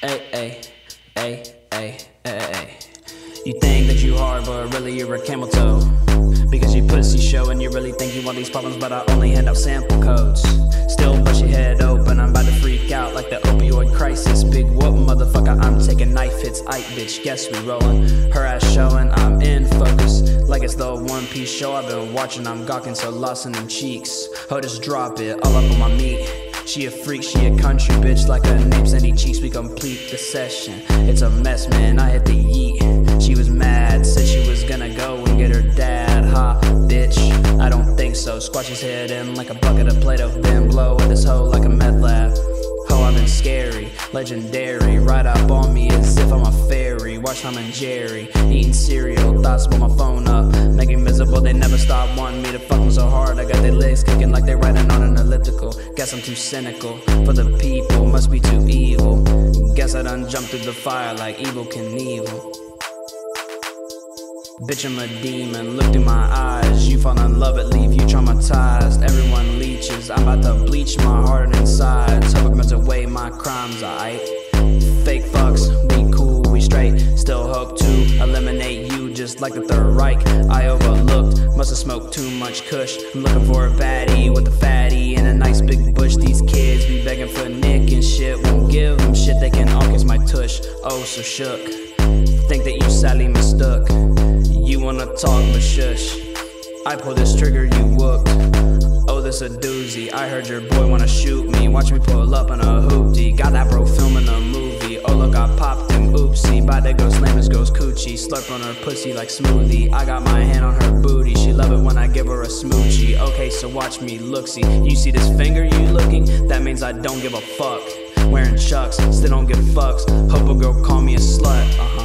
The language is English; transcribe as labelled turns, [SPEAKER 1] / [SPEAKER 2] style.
[SPEAKER 1] Hey, hey, hey, hey, hey. You think that you hard, but really you're a camel toe. Because you pussy show and you really think you want these problems, but I only hand out sample codes. Still bust your head open, I'm about to freak out like the opioid crisis. Big whoop, motherfucker, I'm taking knife hits. Ike, bitch, guess we rollin'. Her ass showing, I'm in focus. Like it's the One Piece show I've been watching, I'm gawking so lost in them cheeks. Oh, just drop it, all up on my meat. She a freak, she a country bitch, like her name's Sandy Cheeks. We complete the session. It's a mess, man. I hit the yeet. She was mad, said she was gonna go and get her dad. Ha, bitch. I don't think so. Squash his head in like a bucket of Play Doh. Then blow at this hoe like a meth lab. Ho, I've been scary, legendary. Right up on me as if I'm a fairy. Watch Tom and Jerry eating cereal. Thoughts with my phone up, making miserable. They never stop wanting me to fuck them so hard. I got their legs kicking like they're riding on an. Guess I'm too cynical for the people. Must be too evil. Guess I done jumped through the fire like Evel Knievel. Bitch, I'm a demon. Look through my eyes. You fall in love, it leave you traumatized. Everyone leeches. I'm about to bleach my heart and insides. Hope it melts away my crimes. I fake fucks. We cool, we straight. Still hope to eliminate you just like the Third Reich. I overlooked. Must have smoked too much kush. I'm looking for a baddie with a fatty can all kiss my tush. Oh, so shook. Think that you sadly mistook. You wanna talk, but shush. I pull this trigger, you whooped. Oh, this a doozy. I heard your boy wanna shoot me. Watch me pull up in a hoopty. Got that bro filming a movie. Oh, look, I popped him. Oopsie. Bout to go slam his ghost coochie. Slurp on her pussy like smoothie. I got my hand on her booty. She love it when I give her a smoochie. Okay, so watch me look. See, you see this finger you looking? That means I don't give a fuck. Wearing chucks, still don't give fucks. Hope a girl call me a slut. Uh huh.